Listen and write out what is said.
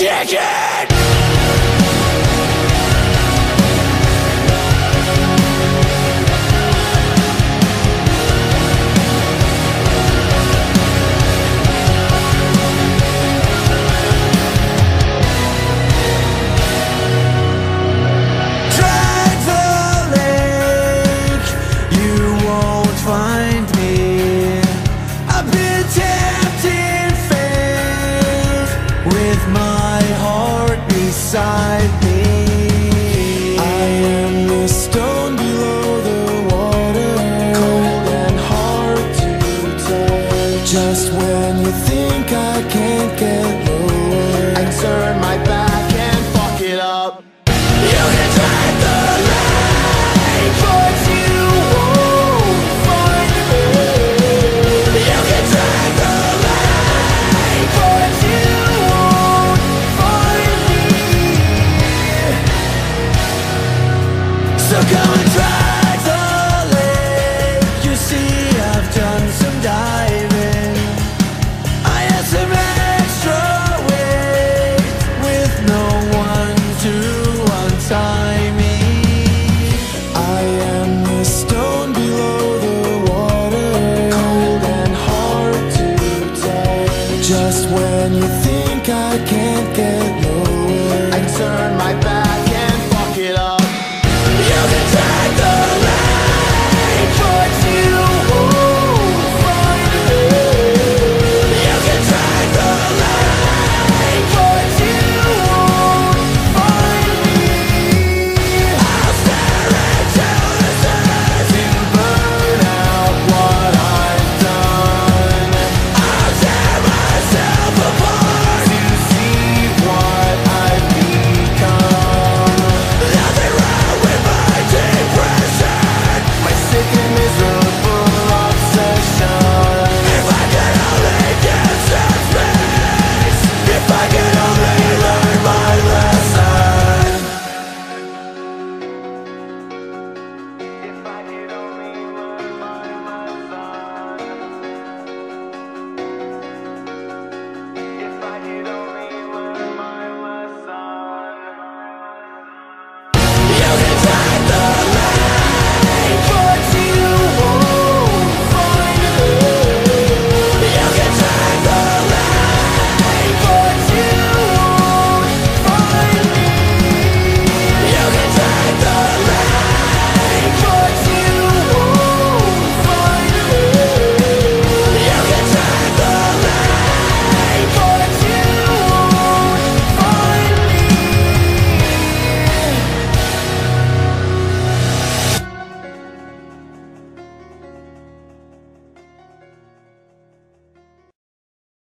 chicken beside me. I am the stone below the water, cold and hard to touch. Just when you think I can't get lower, I turn my back Just when you think I can't get lower, I turn